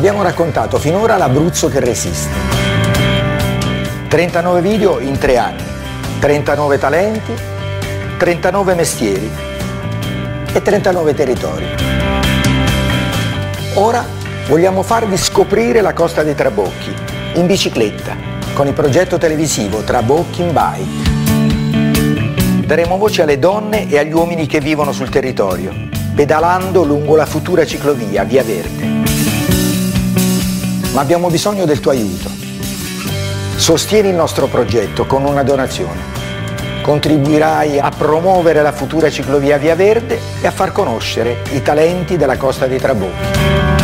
Abbiamo raccontato finora l'Abruzzo che resiste. 39 video in tre anni, 39 talenti, 39 mestieri e 39 territori. Ora vogliamo farvi scoprire la costa dei Trabocchi, in bicicletta, con il progetto televisivo Trabocchi in Bike. Daremo voce alle donne e agli uomini che vivono sul territorio, pedalando lungo la futura ciclovia Via Verde. Ma abbiamo bisogno del tuo aiuto. Sostieni il nostro progetto con una donazione. Contribuirai a promuovere la futura ciclovia Via Verde e a far conoscere i talenti della Costa dei Trabocchi.